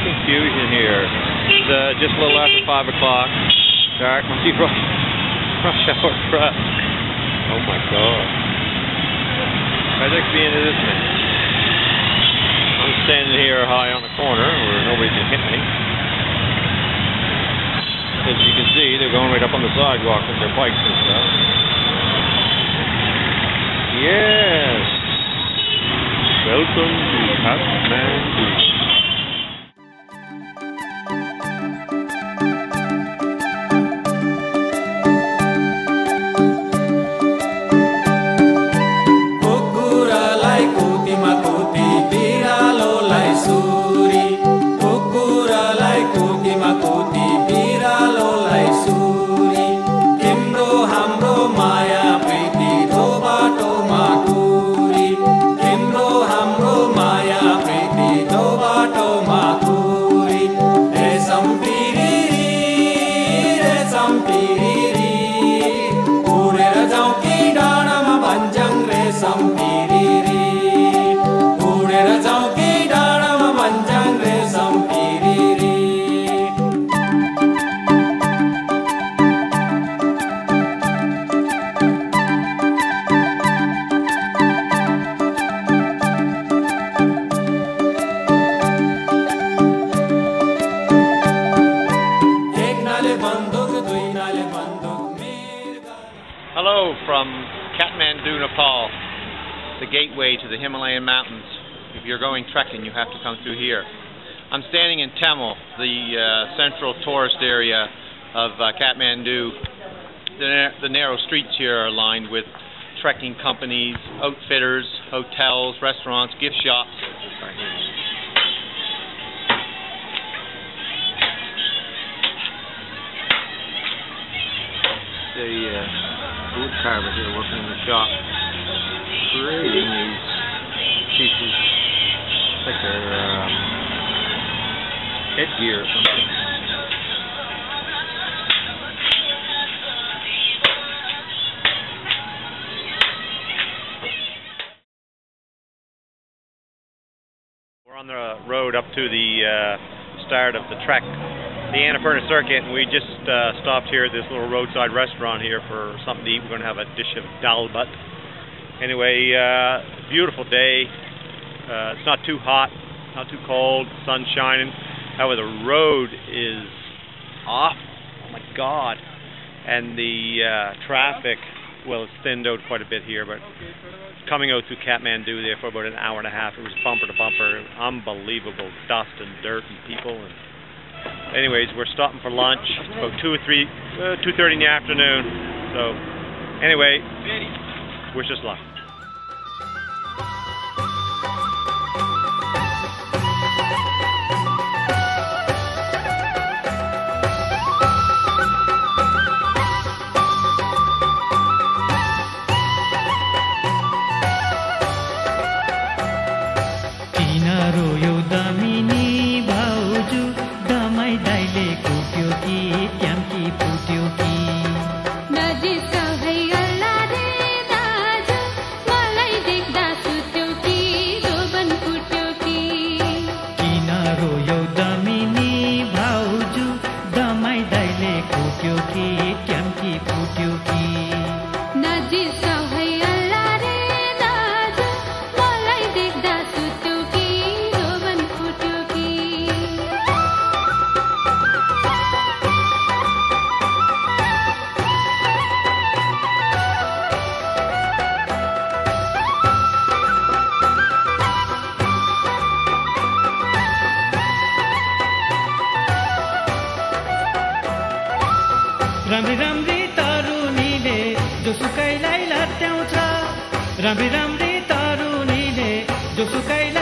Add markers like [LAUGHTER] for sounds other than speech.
confusion here. It's uh, just a little after 5 o'clock. Dark, must rush, [LAUGHS] rush hour traffic. Oh my god. FedEx being this thing. I'm standing here high on the corner where nobody can hit me. As you can see, they're going right up on the sidewalk with their bikes and stuff. Yes! Welcome to Kathmandu. Hello from Kathmandu, Nepal, the gateway to the Himalayan mountains. If you're going trekking, you have to come through here. I'm standing in Thamel, the uh, central tourist area of uh, Kathmandu. The, the narrow streets here are lined with trekking companies, outfitters, hotels, restaurants, gift shops. Carver here working in the shop, creating these pieces like um, headgear or something. We're on the road up to the uh, start of the trek, the Annapurna Circuit, and we just uh, stopped here at this little roadside restaurant here for something to eat. We're going to have a dish of dal bhat. Anyway, uh, beautiful day. Uh, it's not too hot, not too cold, sun shining. However, the road is off. Oh my God! And the uh, traffic, well, it's thinned out quite a bit here, but coming out through Kathmandu there for about an hour and a half. It was bumper to bumper, unbelievable dust and dirt and people. And anyways, we're stopping for lunch. It's about two or three, uh, two thirty in the afternoon. So anyway, wish us luck. किन दाइले राम्री राम्री तरुणीले जोसुकैलाई लात्याउँछ राम्री राम्री तरुणीले जोसुकैलाई